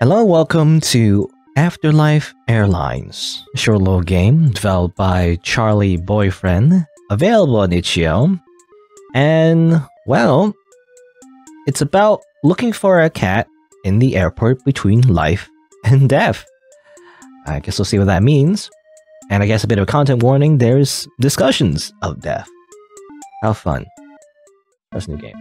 Hello, welcome to Afterlife Airlines, a short little game developed by Charlie Boyfriend, available on itch.io. And, well, it's about looking for a cat in the airport between life and death. I guess we'll see what that means. And I guess a bit of a content warning there's discussions of death. How fun. That's a new game.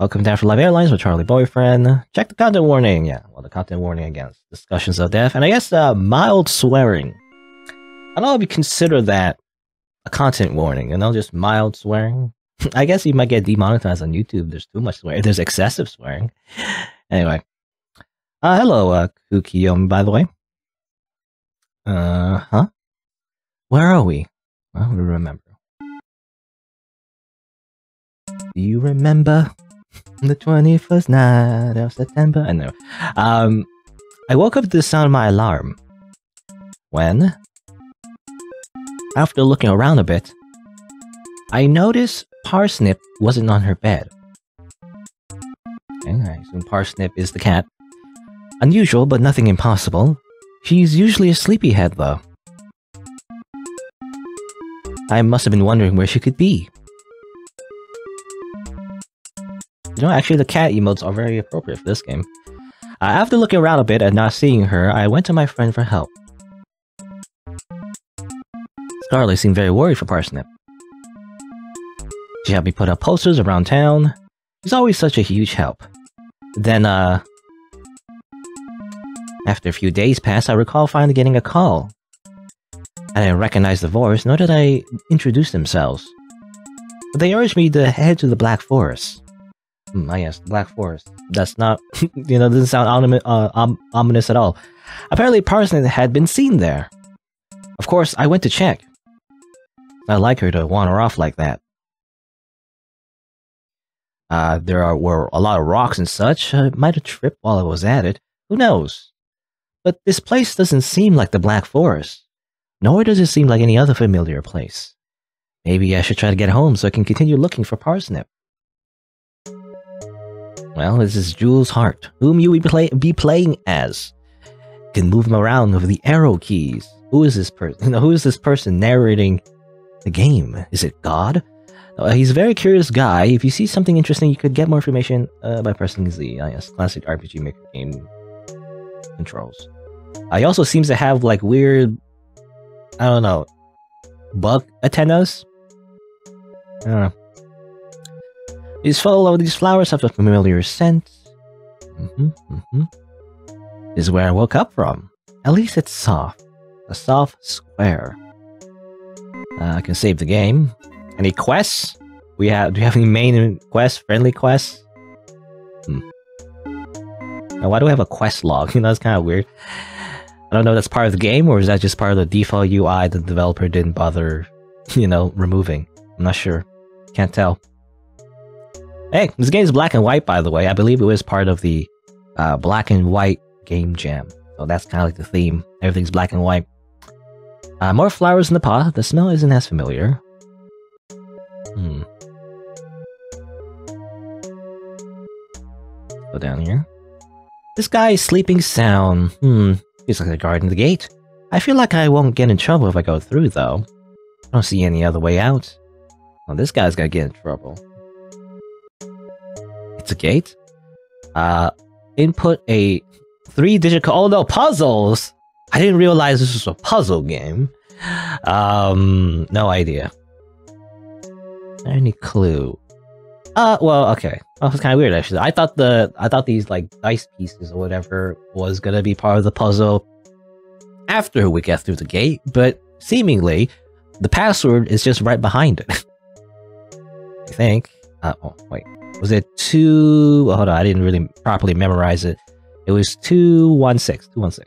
Welcome to Afterlife Airlines with Charlie Boyfriend. Check the content warning. Yeah, well, the content warning against discussions of death. And I guess uh, mild swearing. I don't know if you consider that a content warning, you know, just mild swearing. I guess you might get demonetized on YouTube. There's too much swearing. There's excessive swearing. anyway. Uh, hello, uh, Kukiyomi, by the way. Uh huh. Where are we? I don't remember. Do you remember the 21st night of September? I know. Um, I woke up to the sound of my alarm. When, after looking around a bit, I noticed Parsnip wasn't on her bed. Okay, I assume Parsnip is the cat. Unusual, but nothing impossible. She's usually a sleepyhead, though. I must have been wondering where she could be. You know, actually, the cat emotes are very appropriate for this game. Uh, after looking around a bit and not seeing her, I went to my friend for help. Scarlet seemed very worried for Parsnip. She helped me put up posters around town. She's always such a huge help. Then, uh... After a few days passed, I recall finally getting a call. I didn't recognize the voice, nor did I introduce themselves. But they urged me to head to the Black Forest. Hmm, ah yes, Black Forest. That's not, you know, doesn't sound ominous, uh, om ominous at all. Apparently Parsnip had been seen there. Of course, I went to check. I like her to wander off like that. Uh, there are, were a lot of rocks and such. I might have tripped while I was at it. Who knows? But this place doesn't seem like the Black Forest. Nor does it seem like any other familiar place. Maybe I should try to get home so I can continue looking for Parsnip. Well, this is Jules Hart, whom you will play be playing as. Can move him around with the arrow keys. Who is this person? Who is this person narrating the game? Is it God? Uh, he's a very curious guy. If you see something interesting, you could get more information uh, by pressing Z. Uh, yes, classic RPG Maker game controls. Uh, he also seems to have like weird, I don't know, bug antennas. I don't know. He's full of these flowers have a familiar scent. Mm-hmm, mm-hmm. This is where I woke up from. At least it's soft. A soft square. Uh, I can save the game. Any quests? We have. Do you have any main quests? Friendly quests? Hmm. Now, why do we have a quest log? You know, that's kind of weird. I don't know if that's part of the game, or is that just part of the default UI the developer didn't bother, you know, removing? I'm not sure. Can't tell. Hey, this game is black and white, by the way. I believe it was part of the uh, black and white game jam. So that's kind of like the theme. Everything's black and white. Uh, more flowers in the pot. The smell isn't as familiar. Hmm. Go down here. This guy is sleeping sound. Hmm. He's like a guard in the gate. I feel like I won't get in trouble if I go through, though. I don't see any other way out. Well, this guy's gonna get in trouble. A gate. Uh, input a three-digit code. Oh no, puzzles! I didn't realize this was a puzzle game. Um, no idea. Any clue? Uh, well, okay. Oh, it's kind of weird actually. I thought the I thought these like dice pieces or whatever was gonna be part of the puzzle after we get through the gate, but seemingly the password is just right behind it. I think. Uh, oh, wait. Was it two? hold on, I didn't really properly memorize it. It was 216. 216.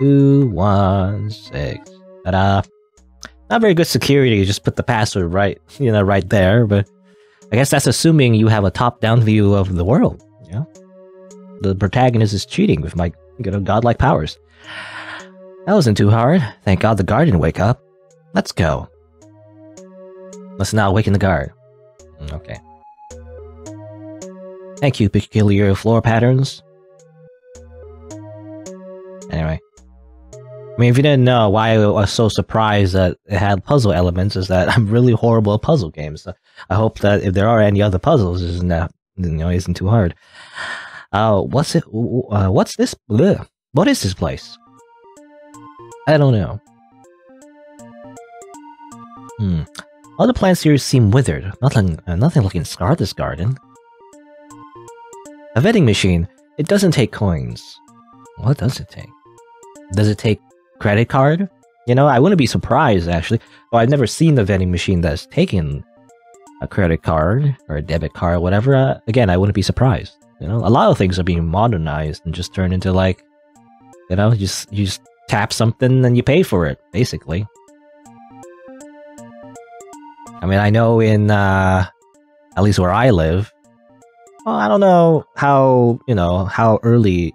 216. Ta-da. Not very good security, you just put the password right, you know, right there, but I guess that's assuming you have a top-down view of the world, Yeah, The protagonist is cheating with my, you know, godlike powers. That wasn't too hard. Thank God the guard didn't wake up. Let's go. Let's now awaken the guard. Mm, okay. Thank you, peculiar floor patterns. Anyway. I mean, if you didn't know why I was so surprised that it had puzzle elements, is that I'm really horrible at puzzle games. I hope that if there are any other puzzles, isn't that you know isn't too hard. Uh, what's it? Uh, what's this? Bleh. What is this place? I don't know. Hmm. All the plants here seem withered. Nothing, uh, nothing looking scarred this garden. A vending machine. It doesn't take coins. What does it take? Does it take credit card? You know, I wouldn't be surprised actually. Well, I've never seen the vending machine that's taken a credit card or a debit card or whatever. Uh, again, I wouldn't be surprised. You know, a lot of things are being modernized and just turned into like, you know, just you just tap something and you pay for it, basically. I mean, I know in uh, at least where I live, well, I don't know how you know how early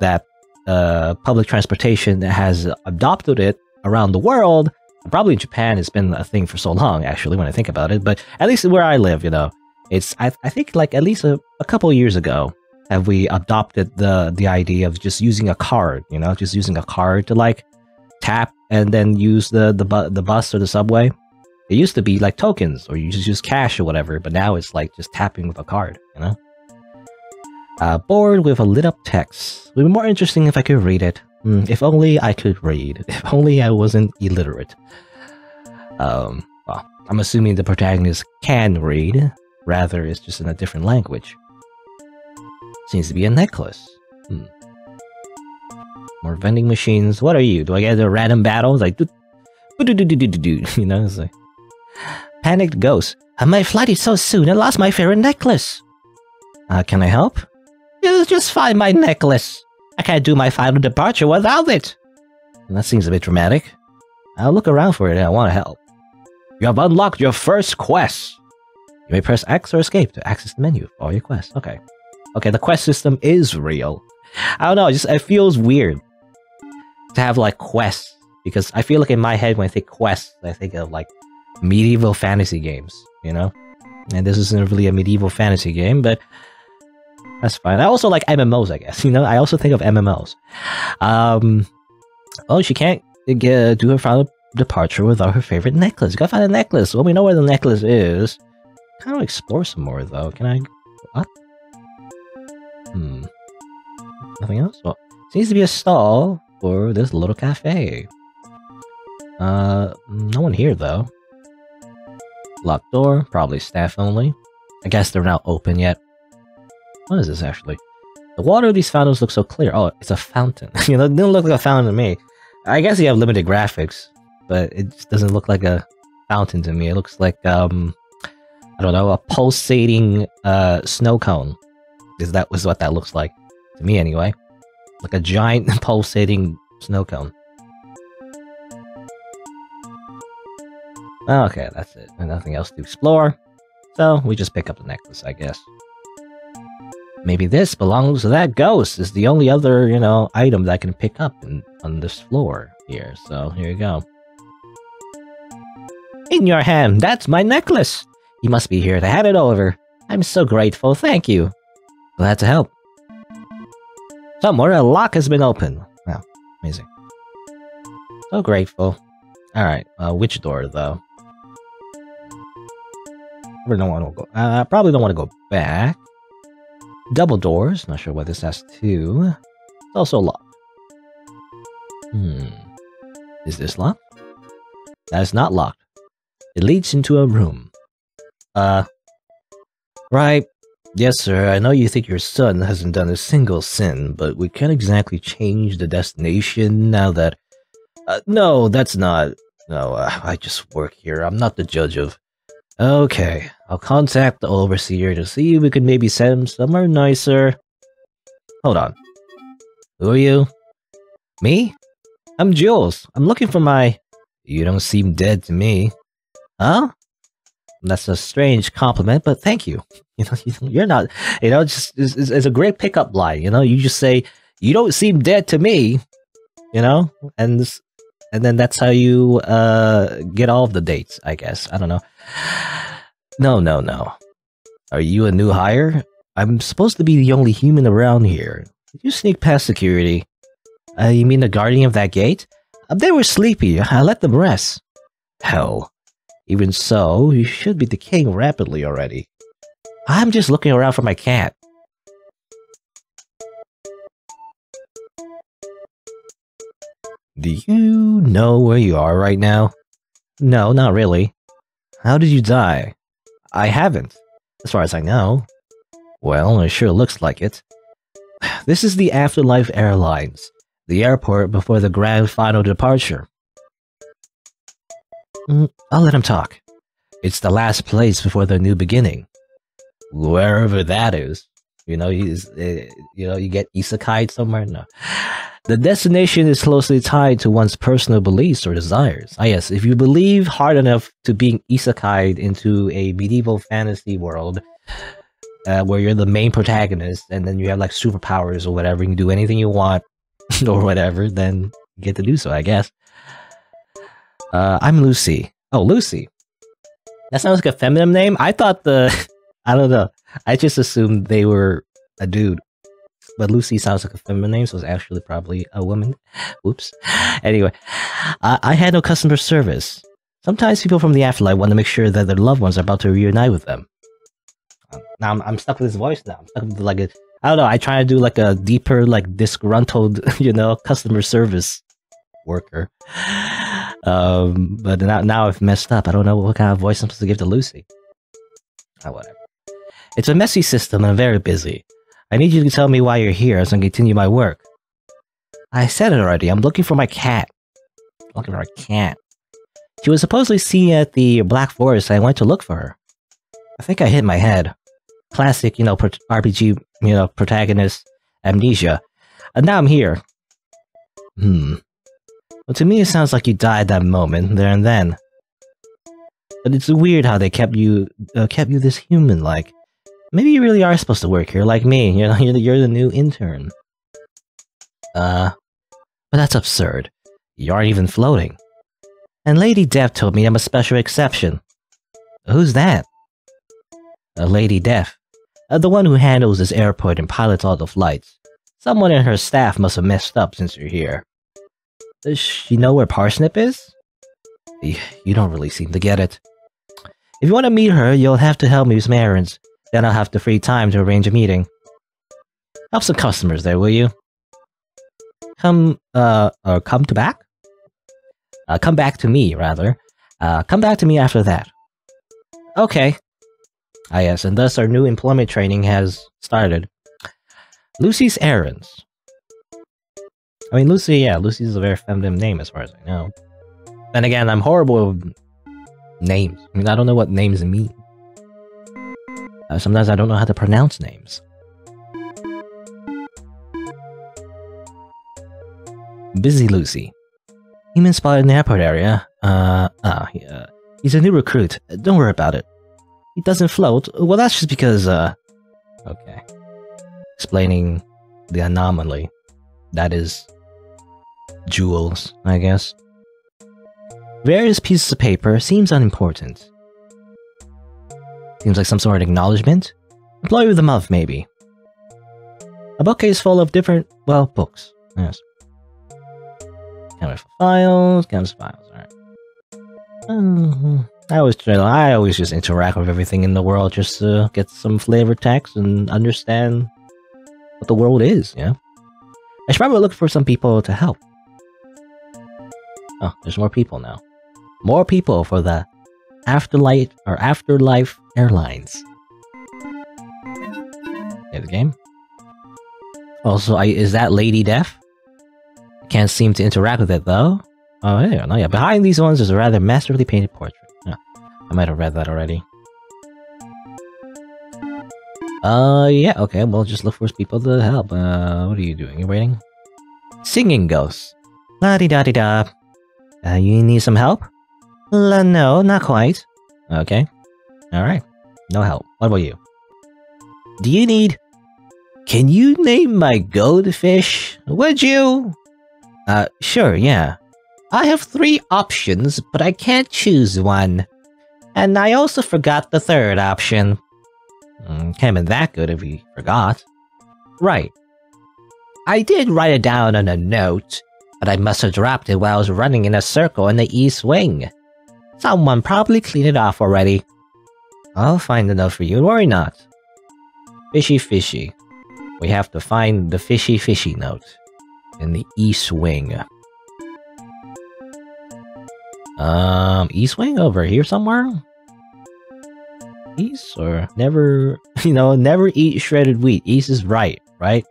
that uh, public transportation has adopted it around the world. Probably in Japan, it's been a thing for so long, actually, when I think about it. But at least where I live, you know, it's I, I think like at least a, a couple years ago have we adopted the the idea of just using a card, you know, just using a card to like tap and then use the the bu- the bus or the subway. It used to be like tokens or you just use cash or whatever, but now it's like just tapping with a card, you know. Uh, board with a lit up text. It would be more interesting if I could read it. Mm, if only I could read. If only I wasn't illiterate. Um, well, I'm assuming the protagonist can read. Rather, it's just in a different language. Seems to be a necklace. Hmm. More vending machines. What are you? Do I get a random battle? Like, do, do, do, do, do, do, you know, it's like panicked ghost. My flight is so soon. I lost my favorite necklace. Uh, can I help? You just find my necklace. I can't do my final departure without it. That seems a bit dramatic. I'll look around for it and I want to help. You have unlocked your first quest. You may press X or Escape to access the menu for your quests. Okay. Okay, the quest system is real. I don't know, it just it feels weird to have like quests because I feel like in my head when I think quests, I think of like medieval fantasy games, you know? And this isn't really a medieval fantasy game, but that's fine. I also like MMOs, I guess. You know, I also think of MMOs. Um, oh, she can't get, do her final departure without her favorite necklace. Gotta find a necklace. Well, we know where the necklace is. Kind of explore some more though. Can I? What? Hmm. Nothing else? Well, seems to be a stall for this little cafe. Uh, no one here though. Locked door, probably staff only. I guess they're not open yet. What is this actually? The water of these fountains looks so clear. Oh, it's a fountain. you know, it didn't look like a fountain to me. I guess you have limited graphics, but it just doesn't look like a fountain to me. It looks like um I don't know, a pulsating uh snow cone. Is that was what that looks like to me anyway. Like a giant pulsating snow cone. Okay, that's it. And nothing else to explore. So we just pick up the necklace, I guess. Maybe this belongs to that ghost. Is the only other, you know, item that I can pick up in, on this floor here. So here you go. In your hand, that's my necklace. You must be here to hand it over. I'm so grateful, thank you. Glad to help. Somewhere a lock has been opened. Wow, amazing. So grateful. Alright, uh, which door though? Probably don't want to go. Uh, probably don't want to go back. Double doors. Not sure what this has to. It's also locked. Hmm. Is this locked? That is not locked. It leads into a room. Uh. Right. Yes, sir. I know you think your son hasn't done a single sin, but we can't exactly change the destination now that. Uh, no, that's not. No, uh, I just work here. I'm not the judge of. Okay, I'll contact the overseer to see if we could maybe send him somewhere nicer. Hold on. Who are you? Me? I'm Jules. I'm looking for my... You don't seem dead to me. Huh? That's a strange compliment, but thank you. You know, you're not, you know, just it's, it's a great pickup line. You know, you just say, "You don't seem dead to me," you know, and this, and then that's how you uh get all of the dates. I guess I don't know. No, no, no. Are you a new hire? I'm supposed to be the only human around here. Did you sneak past security? Uh, you mean the guardian of that gate? Uh, they were sleepy. I let them rest. Hell. Even so, you should be decaying rapidly already. I'm just looking around for my cat. Do you know where you are right now? No, not really. How did you die? I haven't, as far as I know. Well, it sure looks like it. This is the Afterlife Airlines, the airport before the grand final departure. Mm, I'll let him talk. It's the last place before the new beginning. Wherever that is. You know, he's, uh, you know, you get isekai somewhere? No. The destination is closely tied to one's personal beliefs or desires. Ah, yes, if you believe hard enough to being isekai into a medieval fantasy world, uh, where you're the main protagonist and then you have like superpowers or whatever, you can do anything you want or whatever, then you get to do so, I guess. Uh, I'm Lucy. Oh, Lucy. That sounds like a feminine name. I thought the, I don't know. I just assumed they were a dude. But Lucy sounds like a feminine name, so it's actually probably a woman. Oops. Anyway, I, I had no customer service. Sometimes people from the afterlife want to make sure that their loved ones are about to reunite with them. Now I'm, I'm stuck with this voice now. I'm stuck with like a, I don't know. I try to do like a deeper, like disgruntled, you know, customer service worker. Um, but now, now I've messed up. I don't know what kind of voice I'm supposed to give to Lucy. Oh, whatever. It's a messy system and very busy. I need you to tell me why you're here as I continue my work. I said it already. I'm looking for my cat. Looking for a cat. She was supposedly seen at the Black Forest. I went to look for her. I think I hit my head. Classic, you know, RPG, you know, protagonist amnesia. And now I'm here. Hmm. Well, to me, it sounds like you died that moment, there and then. But it's weird how they kept you, uh, kept you this human-like. Maybe you really are supposed to work here, like me. You know, you're the, you're the new intern. Uh, but that's absurd. You aren't even floating. And Lady Death told me I'm a special exception. Who's that? Uh, Lady Death. Uh, the one who handles this airport and pilots all the flights. Someone in her staff must have messed up since you're here. Does she know where Parsnip is? You don't really seem to get it. If you want to meet her, you'll have to help me with some errands. Then I'll have the free time to arrange a meeting. Help some customers there, will you? Come, uh, or come to back? Uh, come back to me, rather. Uh, come back to me after that. Okay. Ah yes, and thus our new employment training has started. Lucy's Errands. I mean, Lucy, yeah, Lucy is a very feminine name as far as I know. Then again, I'm horrible with names. I mean, I don't know what names mean. Uh, sometimes I don't know how to pronounce names. Busy Lucy. Human spotted in the airport area. Uh, ah, uh, he's a new recruit. Don't worry about it. He doesn't float. Well, that's just because, uh, okay. Explaining the anomaly. That is Jules, I guess. Various pieces of paper seems unimportant. Seems like some sort of acknowledgement. Employee of the month, maybe. A bookcase full of different, well, books. Yes. Camera for files, camera files, alright. Um, I always try, I always just interact with everything in the world just to get some flavor text and understand what the world is, yeah? I should probably look for some people to help. Oh, there's more people now. More people for the Afterlife or Afterlife Airlines. Yeah, the game. Also, I, is that Lady Death? Can't seem to interact with it though. Oh, yeah, no, yeah. Behind these ones is a rather masterfully painted portrait. I might have read that already. Uh, yeah, okay, well, just look for people to help. Uh, what are you doing? You're waiting? Singing ghosts. La di da di da. Uh, you need some help? La no, not quite. Okay. Alright. No help. What about you? Do you need... Can you name my goldfish? Would you? Uh, sure, yeah. I have three options, but I can't choose one. And I also forgot the third option. Mm, can't been that good if he forgot. Right. I did write it down on a note, but I must have dropped it while I was running in a circle in the east wing. Someone probably cleaned it off already. I'll find enough for you, worry not. Fishy fishy. We have to find the fishy fishy note in the east wing. Um, east wing over here somewhere? East or never, you know, never eat shredded wheat. East is right, right?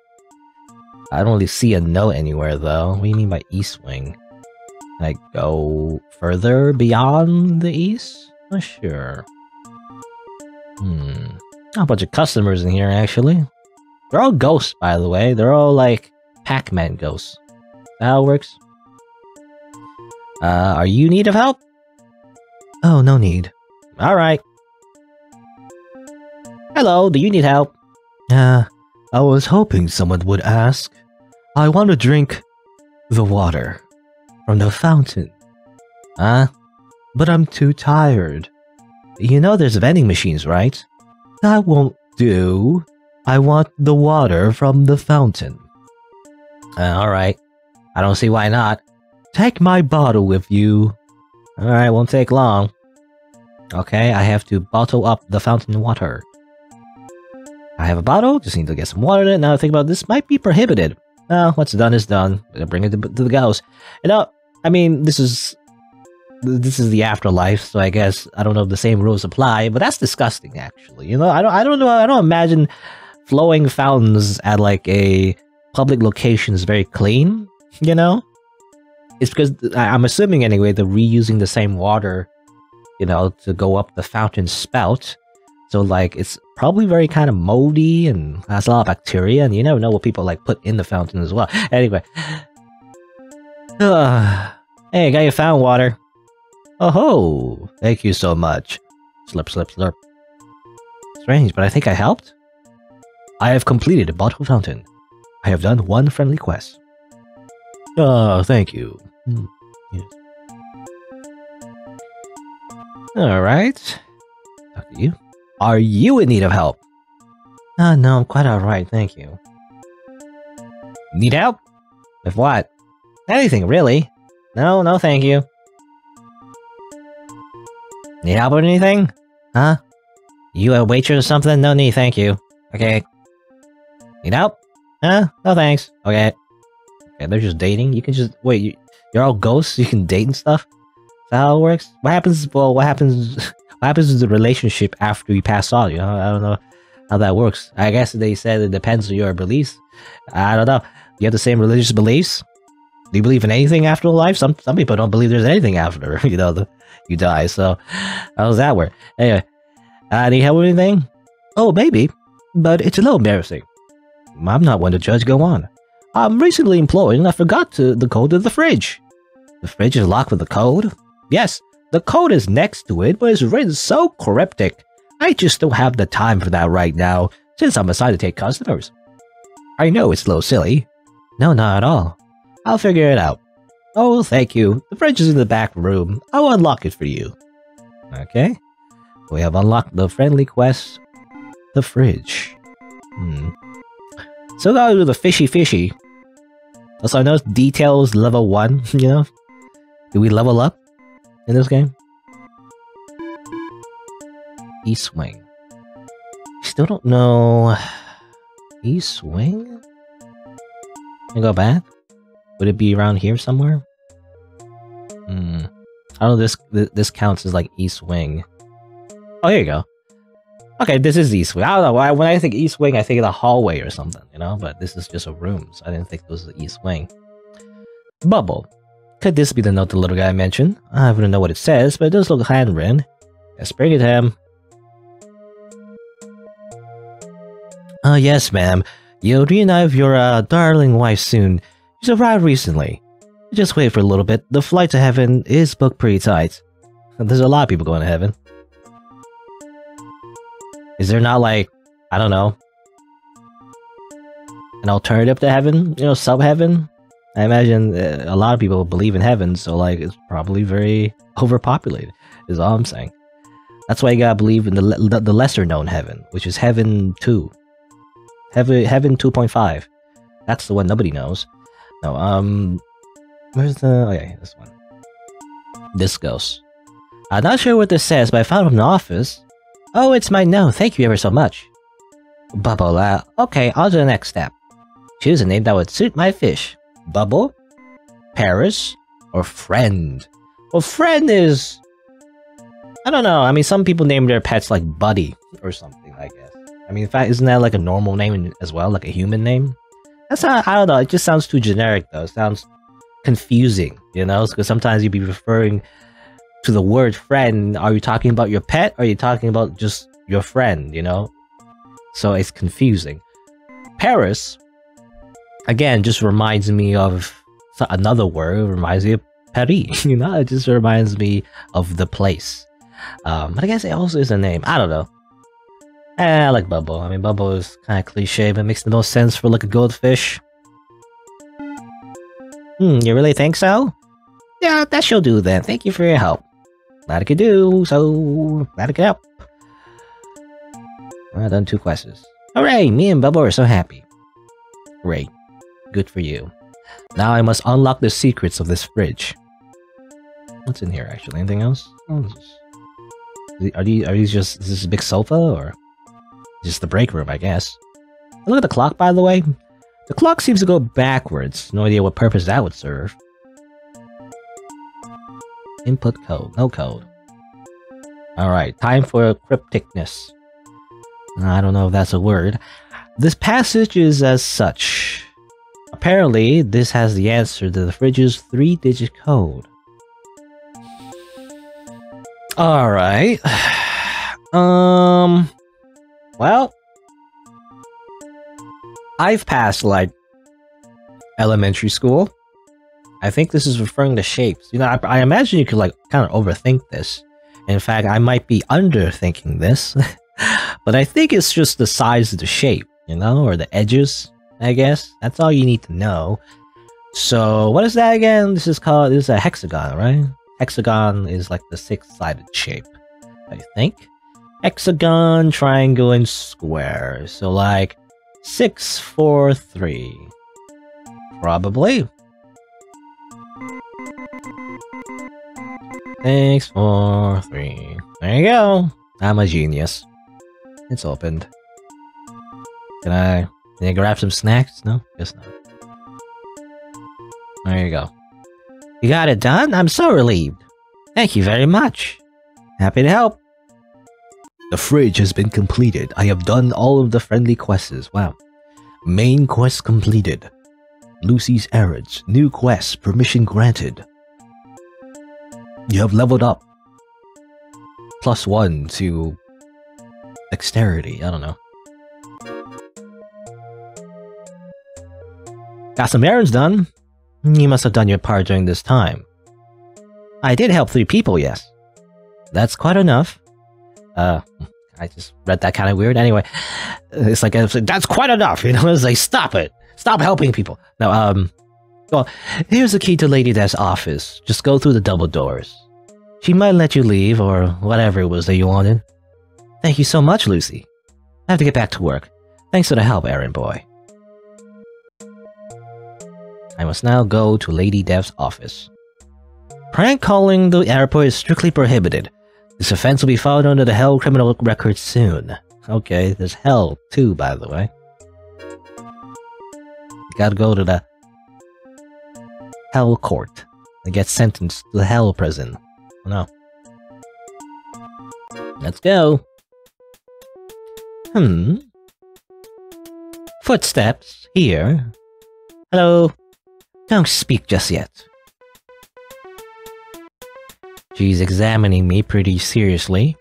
I don't really see a note anywhere though. What do you mean by east wing? Like go further beyond the east? Not sure. Hmm. a bunch of customers in here actually. They're all ghosts, by the way. They're all like Pac-Man ghosts. That how it works? Uh, are you need of help? Oh, no need. Alright. Hello, do you need help? Uh, I was hoping someone would ask. I want to drink the water from the fountain. Huh? But I'm too tired. You know there's vending machines, right? That won't do. I want the water from the fountain. Uh, alright. I don't see why not. Take my bottle with you. Alright, won't take long. Okay, I have to bottle up the fountain water. I have a bottle, just need to get some water in it. Now I think about this might be prohibited. Well, what's done is done. Bring it to, to the ghost. You know, I mean, this is this is the afterlife, so I guess I don't know if the same rules apply, but that's disgusting actually. You know, I don't I don't know I don't imagine flowing fountains at like a public location is very clean, you know? It's because I'm assuming anyway they're reusing the same water, you know, to go up the fountain spout. So like it's probably very kind of moldy and has a lot of bacteria, and you never know what people like put in the fountain as well. Anyway, hey, got you found water. Oh ho! Thank you so much. Slip, slip, slurp. Strange, but I think I helped. I have completed a bottle fountain. I have done one friendly quest. Oh, thank you. Mm, yes. Alright. Talk to you. Are you in need of help? Uh, no, I'm quite alright, thank you. Need help? With what? Anything, really. No, no thank you. Need help with anything? Huh? You a waitress or something? No need, thank you. Okay. Need help? Huh? No thanks. Okay. Okay, they're just dating? You can just- wait, you, you're all ghosts? You can date and stuff? Is that how it works? What happens- well, what happens- what happens to the relationship after you pass on, you know? I don't know how that works. I guess they said it depends on your beliefs. I don't know. You have the same religious beliefs? Do you believe in anything after life? Some some people don't believe there's anything after, you know, the, you die. So, how does that work? Anyway, uh, need help with anything? Oh, maybe, but it's a little embarrassing. I'm not one to judge. Go on. I'm recently employed and I forgot to, the code of the fridge. The fridge is locked with a code? Yes, the code is next to it, but it's written so cryptic. I just don't have the time for that right now, since I'm assigned to take customers. I know it's a little silly. No, not at all. I'll figure it out. Oh, thank you. The fridge is in the back room. I'll unlock it for you. Okay. We have unlocked the friendly quest, the fridge. Hmm. So gotta do the fishy fishy. Also, I know details level 1, you know? Do we level up in this game? East Wing. Still don't know... East Wing? Can I go back? Would it be around here somewhere? Hmm. I don't know this this counts as like East Wing. Oh, here you go. Okay, this is East Wing. I don't know why. When I think East Wing, I think of the hallway or something, you know. But this is just a room, so I didn't think this was the East Wing. Bubble. Could this be the note the little guy mentioned? I wouldn't know what it says, but it does look handwritten. Let's bring it him. Oh yes, ma'am. You'll reunite with your uh, darling wife soon. She's arrived recently. Just wait for a little bit. The flight to heaven is booked pretty tight. There's a lot of people going to heaven. Is there not like, I don't know, an alternative to heaven? You know, sub heaven? I imagine uh, a lot of people believe in heaven, so like it's probably very overpopulated, is all I'm saying. That's why you gotta believe in the le- the lesser known heaven, which is heaven two, heaven heaven two point five. That's the one nobody knows. No, um, where's the? Oh yeah, this one. This goes. I'm not sure what this says, but I found it from the office. Oh, it's my note. Thank you ever so much. Bubble, uh, okay, on to the next step. Choose a name that would suit my fish. Bubble, Paris, or Friend. Well, Friend is... I don't know. I mean, some people name their pets like Buddy or something, I guess. I mean, in fact, isn't that like a normal name as well? Like a human name? That's not, I don't know. It just sounds too generic, though. It sounds confusing, you know? Because sometimes you'd be referring to the word friend. Are you talking about your pet? Or are you talking about just your friend, you know? So it's confusing. Paris, again, just reminds me of another word, reminds me of Paris, you know? It just reminds me of the place. Um, but I guess it also is a name. I don't know. Eh, I like Bubble. I mean, Bubble is kind of cliche, but makes the most sense for like a goldfish. Hmm, you really think so? Yeah, that shall do then. Thank you for your help. Glad I could do, so glad I could help. I've done two quests. Hooray! Me and Bubble are so happy. Great. Good for you. Now I must unlock the secrets of this fridge. What's in here, actually? Anything else? Oh, are these are these just is this a big sofa or just the break room? I guess. Look at the clock, by the way. The clock seems to go backwards. No idea what purpose that would serve. Input code. No code. Alright, time for crypticness. I don't know if that's a word. This passage is as such. Apparently, this has the answer to the fridge's three-digit code. Alright. Um... Well... I've passed, like, elementary school. I think this is referring to shapes. You know, I, I imagine you could, like, kind of overthink this. In fact, I might be underthinking this. but I think it's just the size of the shape, you know, or the edges, I guess. That's all you need to know. So, what is that again? This is called, this is a hexagon, right? Hexagon is like the six-sided shape, I think. Hexagon, triangle, and square. So, like, six, four, three. Probably. Six, four, three. There you go. I'm a genius. It's opened. Can I, can I grab some snacks? No? Guess not. There you go. You got it done? I'm so relieved. Thank you very much. Happy to help. The fridge has been completed. I have done all of the friendly quests. Wow. Main quest completed. Lucy's errands. New quest. Permission granted. You have leveled up. Plus one to dexterity. I don't know. Got some errands done. You must have done your part during this time. I did help three people, yes. That's quite enough. Uh, I just read that kind of weird. Anyway, it's like, that's quite enough, you know? It's like, stop it. Stop helping people. No, um, well, here's the key to Lady Death's office. Just go through the double doors. She might let you leave, or whatever it was that you wanted. Thank you so much, Lucy. I have to get back to work. Thanks for the help, errand boy. I must now go to Lady Death's office. Prank calling the airport is strictly prohibited. This offense will be filed under the Hell criminal record soon. Okay, there's Hell too, by the way. Gotta go to the Hell court and get sentenced to the Hell prison. Oh no. Let's go. Hmm. Footsteps here. Hello. Don't speak just yet. She's examining me pretty seriously.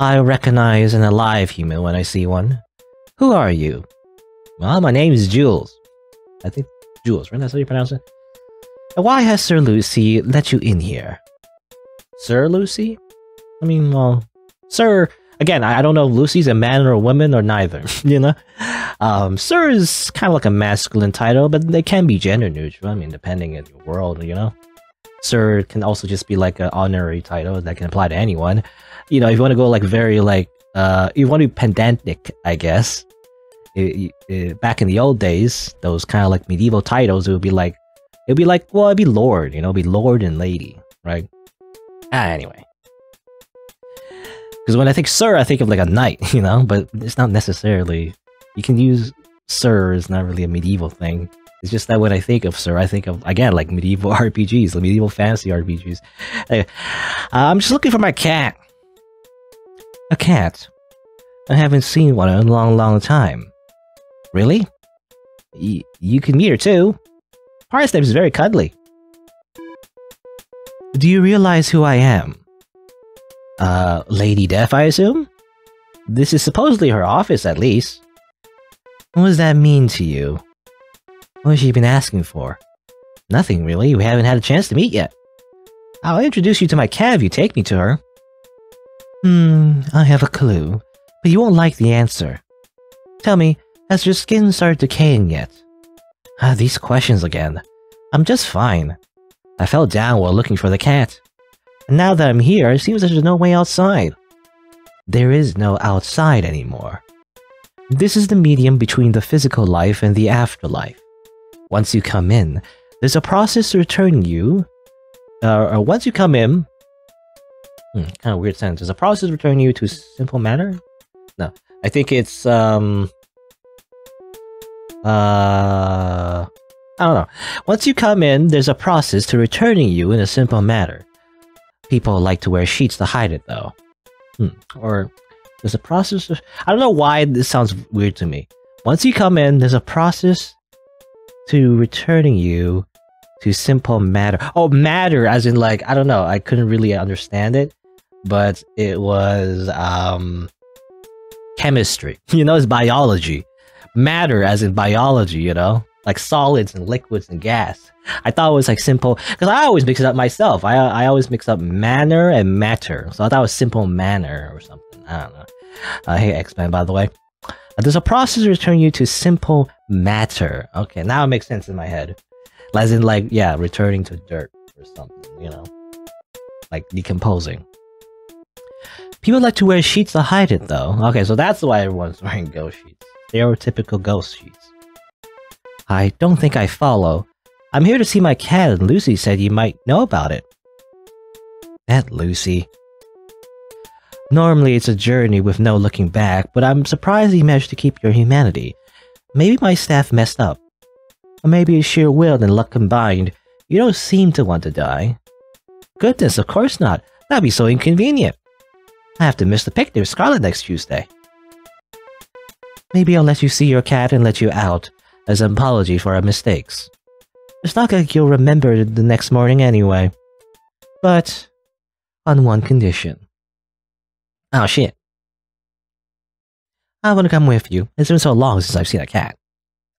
I recognize an alive human when I see one. Who are you? Well, my name is Jules. I think Jules, right? That's how you pronounce it? And why has Sir Lucy let you in here? Sir Lucy? I mean, well, Sir again, I, I don't know if Lucy's a man or a woman or neither, you know? Um, Sir is kind of like a masculine title, but they can be gender neutral, I mean, depending on your world, you know? Sir can also just be like an honorary title that can apply to anyone. You know, if you want to go like very like uh, you want to be pedantic, I guess. It, it, back in the old days, those kind of like medieval titles, it would be like, it'd be like, well, it'd be Lord, you know, be Lord and Lady, right? Ah, anyway. Because when I think Sir, I think of like a knight, you know, but it's not necessarily. You can use Sir, it's not really a medieval thing. It's just that when I think of Sir, I think of, again, like medieval RPGs, like medieval fantasy RPGs. I'm just looking for my cat. A cat? I haven't seen one in a long, long time. Really? Y you can meet her too. Parsnip is very cuddly. Do you realize who I am? Uh, Lady Death, I assume? This is supposedly her office, at least. What does that mean to you? What has she been asking for? Nothing, really. We haven't had a chance to meet yet. I'll introduce you to my cat if you take me to her. Hmm, I have a clue, but you won't like the answer. Tell me, has your skin started decaying yet? Ah, these questions again. I'm just fine. I fell down while looking for the cat. And now that I'm here, it seems there's no way outside. There is no outside anymore. This is the medium between the physical life and the afterlife. Once you come in, there's a process to return you. Uh, once you come in, Hmm, kind of weird sentence. There's a process to return you to simple matter? No. I think it's, um... Uh... I don't know. Once you come in, there's a process to returning you in a simple matter. People like to wear sheets to hide it, though. Hmm. Or there's a process of... I don't know why this sounds weird to me. Once you come in, there's a process to returning you to simple matter. Oh, matter, as in like, I don't know. I couldn't really understand it but it was um, chemistry. You know, it's biology. Matter as in biology, you know? Like solids and liquids and gas. I thought it was like simple, because I always mix it up myself. I, I always mix up manner and matter. So I thought it was simple manner or something. I don't know. Uh, hey, X-Men, by the way. There's a process return you to simple matter. Okay, now it makes sense in my head. As in, like, yeah, returning to dirt or something, you know? Like decomposing. People like to wear sheets to hide it, though. Okay, so that's why everyone's wearing ghost sheets. Stereotypical ghost sheets. I don't think I follow. I'm here to see my cat, and Lucy said you might know about it. That Lucy. Normally it's a journey with no looking back, but I'm surprised you managed to keep your humanity. Maybe my staff messed up. Or maybe it's sheer will and luck combined. You don't seem to want to die. Goodness, of course not. That'd be so inconvenient. I have to miss the picnic with Scarlet next Tuesday. Maybe I'll let you see your cat and let you out, as an apology for our mistakes. It's not like you'll remember the next morning anyway. But, on one condition. Oh shit. I want to come with you. It's been so long since I've seen a cat.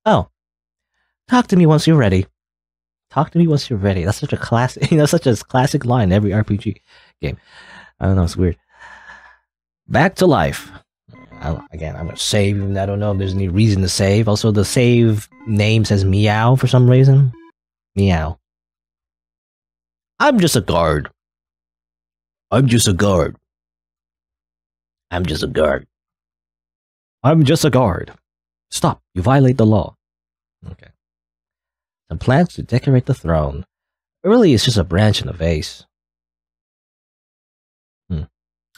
Oh. Talk to me once you're ready. Talk to me once you're ready. That's such a classic, you know, such a classic line in every RPG game. I don't know, it's weird back to life. I, again, I'm gonna save. I don't know if there's any reason to save. Also, the save name says meow for some reason. Meow. I'm just a guard. I'm just a guard. I'm just a guard. I'm just a guard. Stop. You violate the law. Okay. Some plants to decorate the throne. Really, it's just a branch in a vase. Hmm.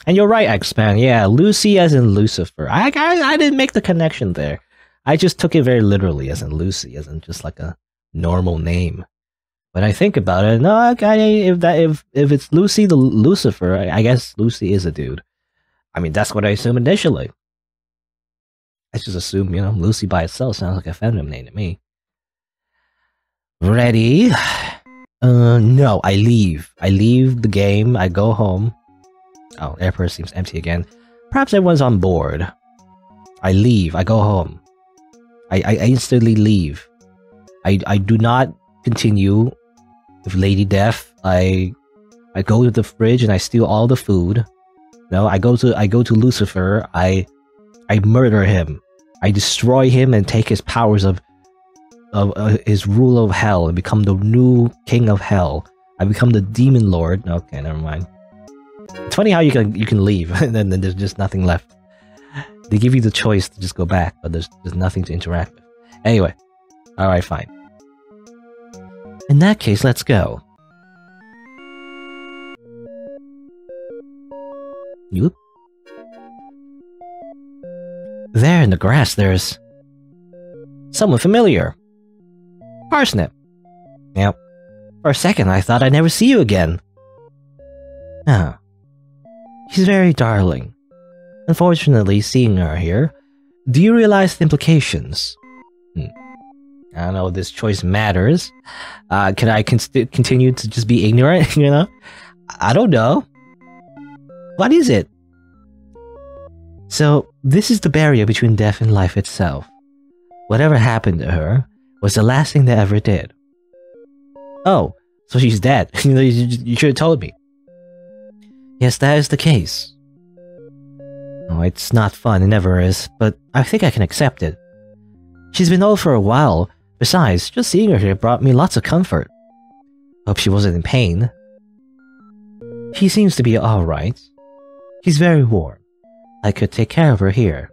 And you're right, X-Man. Yeah, Lucy as in Lucifer. I, I, I didn't make the connection there. I just took it very literally as in Lucy, as in just like a normal name. When I think about it, no, if that if if it's Lucy the Lucifer, I, I guess Lucy is a dude. I mean, that's what I assume initially. I just assume, you know, Lucy by itself sounds like a feminine name to me. Ready? Uh, no, I leave. I leave the game. I go home. Oh, airport seems empty again. Perhaps everyone's on board. I leave. I go home. I, I, instantly leave. I, I do not continue with Lady Death. I I go to the fridge and I steal all the food. No, I go to I go to Lucifer. I I murder him. I destroy him and take his powers of of uh, his rule of hell and become the new king of hell. I become the demon lord. Okay, never mind. It's funny how you can you can leave and then, then there's just nothing left. They give you the choice to just go back, but there's there's nothing to interact with. Anyway, all right, fine. In that case, let's go. Whoop. There in the grass, there's someone familiar. Parsnip. Yep. For a second, I thought I'd never see you again. Ah. She's very darling. Unfortunately, seeing her here, do you realize the implications? Hmm. I don't know if this choice matters. Uh, can I con continue to just be ignorant? you know? I don't know. What is it? So, this is the barrier between death and life itself. Whatever happened to her was the last thing they ever did. Oh, so she's dead. you, you should have told me. Yes, that is the case. Oh, it's not fun, it never is, but I think I can accept it. She's been old for a while. Besides, just seeing her here brought me lots of comfort. Hope she wasn't in pain. She seems to be alright. She's very warm. I could take care of her here.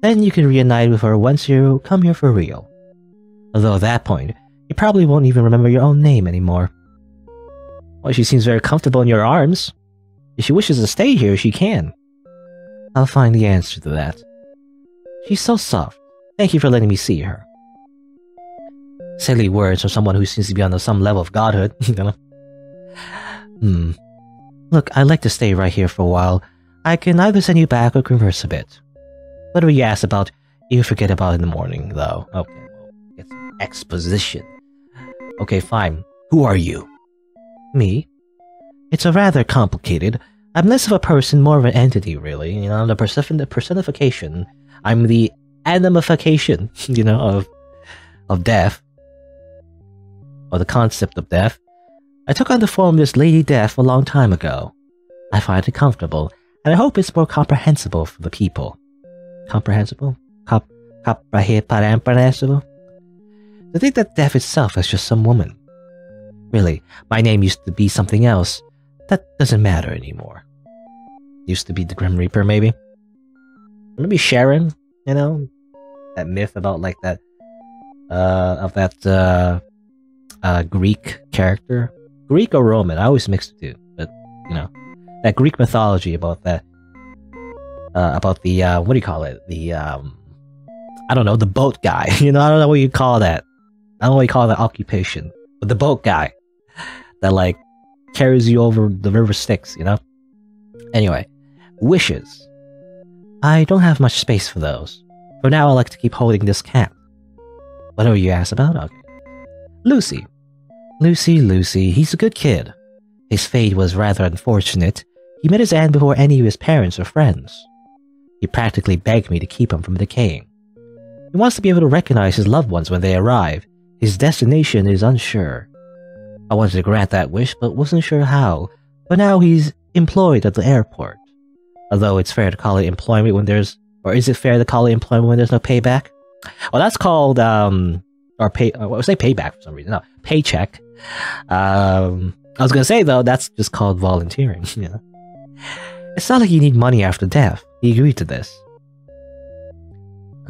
Then you can reunite with her once you come here for real. Although at that point, you probably won't even remember your own name anymore. Well, she seems very comfortable in your arms. If she wishes to stay here, she can. I'll find the answer to that. She's so soft. Thank you for letting me see her. Silly words from someone who seems to be on some level of godhood, you know? Hmm. Look, I'd like to stay right here for a while. I can either send you back or converse a bit. Whatever you ask about, you forget about in the morning, though. Okay, get some exposition. Okay, fine. Who are you? Me? It's a rather complicated. I'm less of a person, more of an entity, really. You know, the, person, the personification. I'm the animification, you know, of of death. Or the concept of death. I took on the form of this Lady Death a long time ago. I find it comfortable, and I hope it's more comprehensible for the people. Comprehensible? Cop comprehensible? To think that death itself is just some woman. Really, my name used to be something else. That doesn't matter anymore. Used to be the Grim Reaper, maybe? Maybe Charon, you know? That myth about like that, uh, of that, uh, uh, Greek character. Greek or Roman, I always mix the two, but, you know. That Greek mythology about that, uh, about the, uh, what do you call it? The, um, I don't know, the boat guy. you know, I don't know what you call that. I don't know what you call that occupation. But the boat guy that like carries you over the river Styx, you know? Anyway, wishes. I don't have much space for those. For now, I like to keep holding this cat. Whatever you ask about, okay. Lucy. Lucy, Lucy, he's a good kid. His fate was rather unfortunate. He met his end before any of his parents or friends. He practically begged me to keep him from decaying. He wants to be able to recognize his loved ones when they arrive. His destination is unsure. I wanted to grant that wish, but wasn't sure how. But now he's employed at the airport. Although it's fair to call it employment when there's, or is it fair to call it employment when there's no payback? Well, that's called, um, or pay, I would say payback for some reason. No, paycheck. Um, I was gonna say though, that's just called volunteering. You know? It's not like you need money after death. He agreed to this.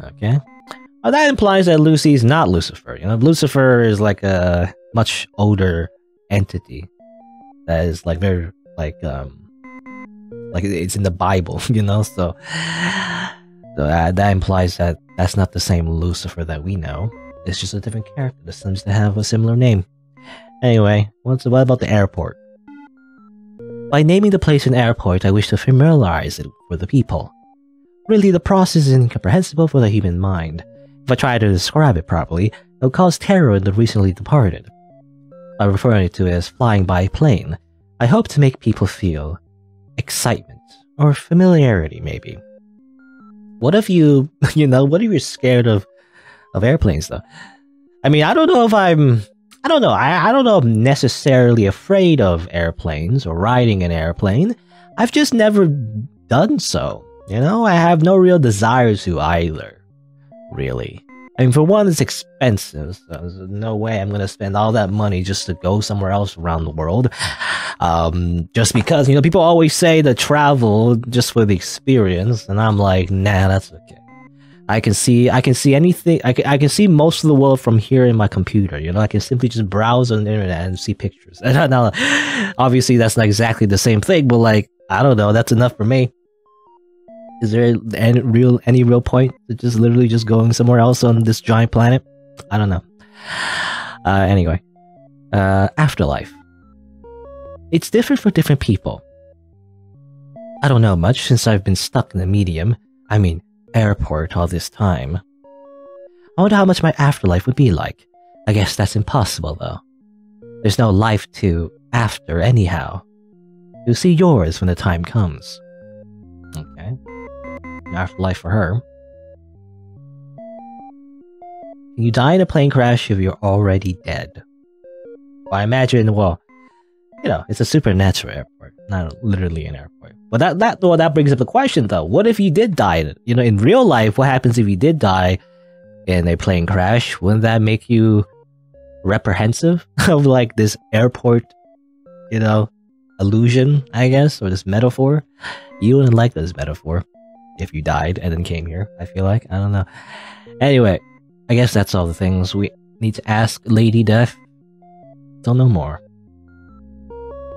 Okay. Well, that implies that Lucy's not Lucifer. You know, Lucifer is like a much older entity that is like very like um like it's in the Bible, you know. So, so uh, that implies that that's not the same Lucifer that we know. It's just a different character that seems to have a similar name. Anyway, what's what about the airport? By naming the place an airport, I wish to familiarize it for the people. Really, the process is incomprehensible for the human mind. If I try to describe it properly, it'll cause terror in the recently departed. By referring to it as flying by plane, I hope to make people feel excitement or familiarity, maybe. What if you, you know, what if you're scared of, of airplanes, though? I mean, I don't know if I'm, I don't know, I, I don't know I'm necessarily afraid of airplanes or riding an airplane. I've just never done so. You know, I have no real desire to either, really. I mean, for one, it's expensive. So there's no way I'm gonna spend all that money just to go somewhere else around the world. Um, just because you know people always say to travel just for the experience, and I'm like, nah, that's okay. I can see I can see anything I can, I can see most of the world from here in my computer. You know, I can simply just browse on the internet and see pictures. And now, obviously, that's not exactly the same thing, but like I don't know, that's enough for me. Is there any real any real point to just literally just going somewhere else on this giant planet? I don't know. Uh, anyway, uh, afterlife. It's different for different people. I don't know much since I've been stuck in the medium. I mean, airport all this time. I wonder how much my afterlife would be like. I guess that's impossible though. There's no life to after anyhow. You'll see yours when the time comes. Okay afterlife for her. You die in a plane crash if you're already dead. Well, I imagine, well, you know, it's a supernatural airport, not literally an airport. But that that well, that brings up the question though. What if you did die? You know, in real life, what happens if you did die in a plane crash? Wouldn't that make you reprehensive of like this airport, you know, illusion, I guess, or this metaphor? You wouldn't like this metaphor if you died and then came here. I feel like I don't know. Anyway, I guess that's all the things we need to ask Lady Death. Don't know more.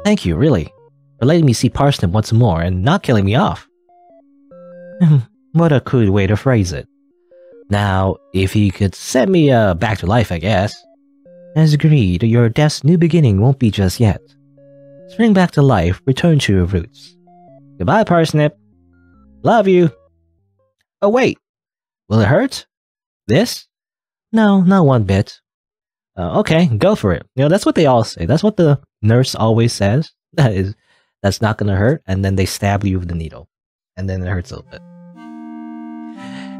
Thank you, really, for letting me see Parsnip once more and not killing me off. what a crude way to phrase it. Now, if you could set me uh, back to life, I guess. As agreed, your death's new beginning won't be just yet. Spring back to life, return to your roots. Goodbye, Parsnip. Love you. Oh, wait. Will it hurt? This? No, not one bit. Uh, okay, go for it. You know, that's what they all say. That's what the nurse always says. That is, that's not going to hurt. And then they stab you with the needle. And then it hurts a little bit.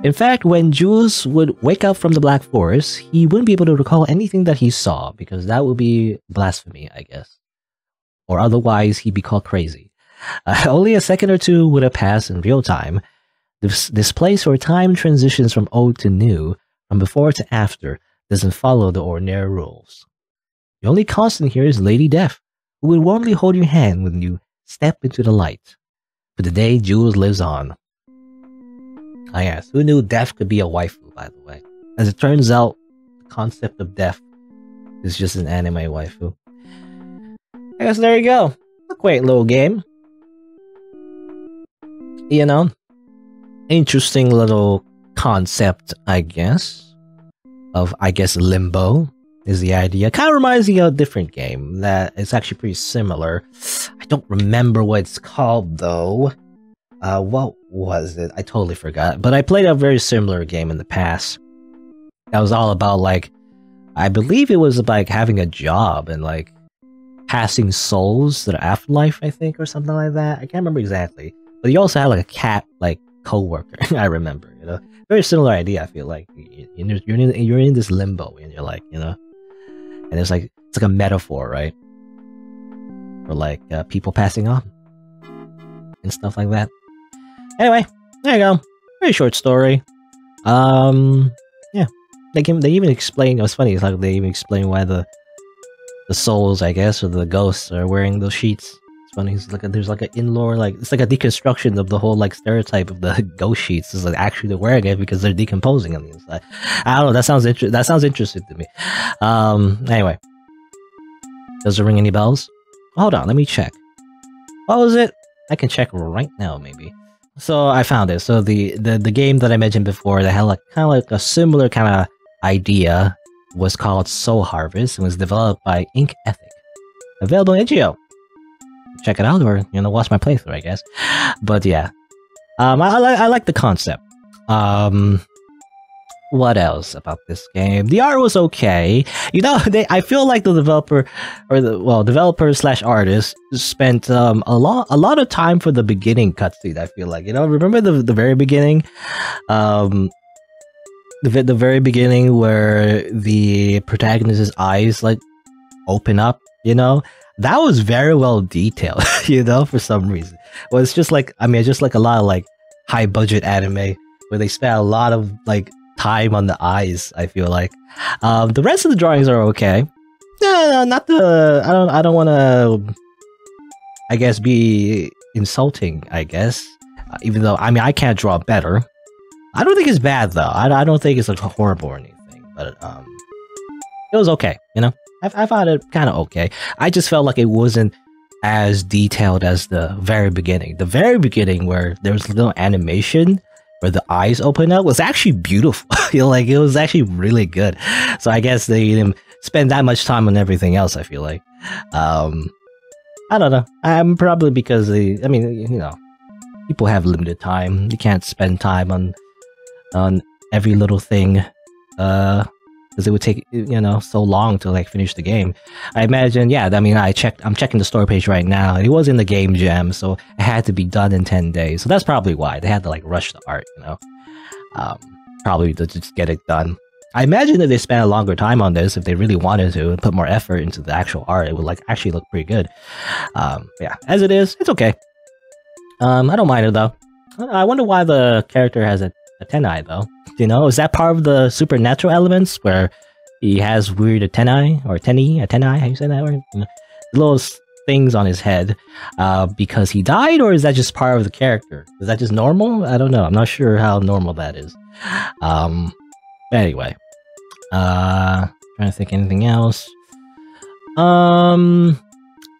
In fact, when Jules would wake up from the Black Forest, he wouldn't be able to recall anything that he saw because that would be blasphemy, I guess. Or otherwise, he'd be called crazy. Uh, only a second or two would have passed in real time. This, this place where time transitions from old to new, from before to after, doesn't follow the ordinary rules. The only constant here is Lady Death, who will warmly hold your hand when you step into the light. But the day Jules lives on. Ah yes, who knew death could be a waifu, by the way? As it turns out, the concept of death is just an anime waifu. I guess there you go. A quaint little game you know, interesting little concept, I guess, of, I guess, limbo is the idea. Kind of reminds me of a different game that is actually pretty similar. I don't remember what it's called though. Uh, what was it? I totally forgot. But I played a very similar game in the past. That was all about like, I believe it was like having a job and like passing souls to the afterlife, I think, or something like that. I can't remember exactly. But you also had like a cat like co-worker. I remember, you know, very similar idea. I feel like you're in you're in this limbo, and you're like, you know, and it's like it's like a metaphor, right? For like uh, people passing on and stuff like that. Anyway, there you go. Very short story. Um, yeah, they can they even explain. It was funny. It's like they even explain why the the souls, I guess, or the ghosts are wearing those sheets funny. It's like a, there's like an in-lore, like it's like a deconstruction of the whole like stereotype of the ghost sheets. It's like actually they're wearing it because they're decomposing on the inside. I don't know. That sounds inter- That sounds interesting to me. Um. Anyway, does it ring any bells? Hold on. Let me check. What was it? I can check right now, maybe. So I found it. So the the the game that I mentioned before that had like kind of like a similar kind of idea was called Soul Harvest and was developed by Ink Ethic. Available in itch.io check it out or you know watch my playthrough, I guess. But yeah, um, I, I like I like the concept. Um, what else about this game? The art was okay. You know, they I feel like the developer or the well developer slash artist spent um a lot a lot of time for the beginning cutscene. I feel like you know remember the the very beginning, um. The, the very beginning where the protagonist's eyes like open up you know that was very well detailed, you know, for some reason. Well, it's just like, I mean, it's just like a lot of like high budget anime where they spent a lot of like time on the eyes. I feel like um, the rest of the drawings are okay. No, not the. I don't. I don't want to. I guess be insulting. I guess, uh, even though I mean I can't draw better. I don't think it's bad though. I, I don't think it's like horrible or anything. But um, it was okay. You know, I, I found it kind of okay. I just felt like it wasn't as detailed as the very beginning. The very beginning where there was little animation where the eyes open up was actually beautiful. like it was actually really good. So I guess they didn't spend that much time on everything else. I feel like, um, I don't know. I'm probably because they, I mean, you know, people have limited time. You can't spend time on on every little thing. Uh, because it would take you know so long to like finish the game. I imagine, yeah. I mean, I checked. I'm checking the store page right now, it was in the game jam, so it had to be done in ten days. So that's probably why they had to like rush the art, you know, um, probably to just get it done. I imagine that they spent a longer time on this if they really wanted to and put more effort into the actual art, it would like actually look pretty good. Um, yeah, as it is, it's okay. Um, I don't mind it though. I wonder why the character has a, antennae though. You know, is that part of the supernatural elements where he has weird antennae or antennae, antennae? How you say that word? You know, little things on his head uh, because he died, or is that just part of the character? Is that just normal? I don't know. I'm not sure how normal that is. Um, anyway, uh, trying to think anything else. Um,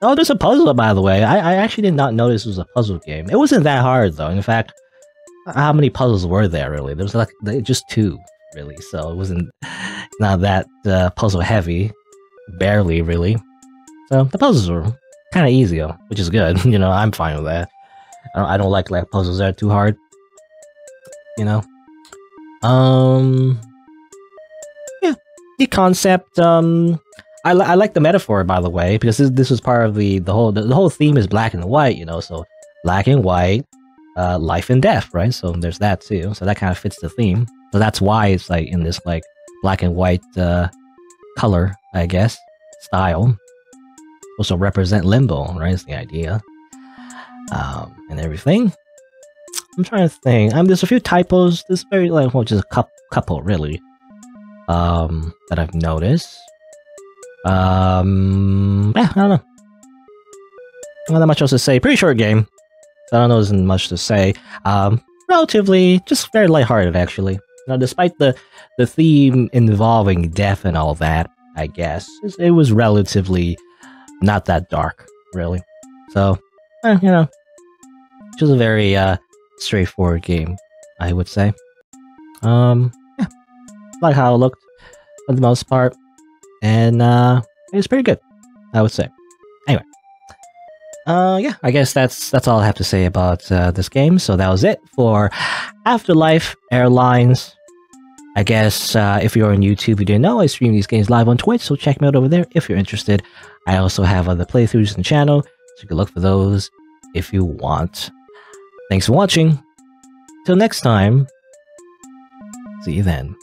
oh, there's a puzzle by the way. I, I actually did not notice it was a puzzle game. It wasn't that hard though. In fact, how many puzzles were there really? There was like just two really, so it wasn't not that uh, puzzle heavy, barely really. So the puzzles were kind of easy, which is good. you know, I'm fine with that. I don't, I don't like like puzzles that are too hard. You know, um, yeah, the concept. Um, I, I like the metaphor by the way because this this was part of the the whole the, the whole theme is black and white. You know, so black and white uh, life and death, right? So there's that too. So that kind of fits the theme. So that's why it's like in this like black and white uh, color, I guess, style. Also represent limbo, right? Is the idea. Um, and everything. I'm trying to think. Mean, there's a few typos. There's very like, well, just a couple, couple really, um, that I've noticed. Um, yeah, I don't know. Not that much else to say. Pretty short game. I don't know there's much to say. Um, relatively, just very lighthearted, actually. Now, despite the the theme involving death and all that, I guess it was relatively not that dark, really. So, eh, you know, just a very uh, straightforward game, I would say. Um, yeah, like how it looked for the most part, and uh, it was pretty good, I would say. Uh, yeah, I guess that's that's all I have to say about uh, this game. So that was it for Afterlife Airlines. I guess uh, if you're on YouTube, you didn't know I stream these games live on Twitch, so check me out over there if you're interested. I also have other playthroughs in the channel, so you can look for those if you want. Thanks for watching. Till next time, see you then.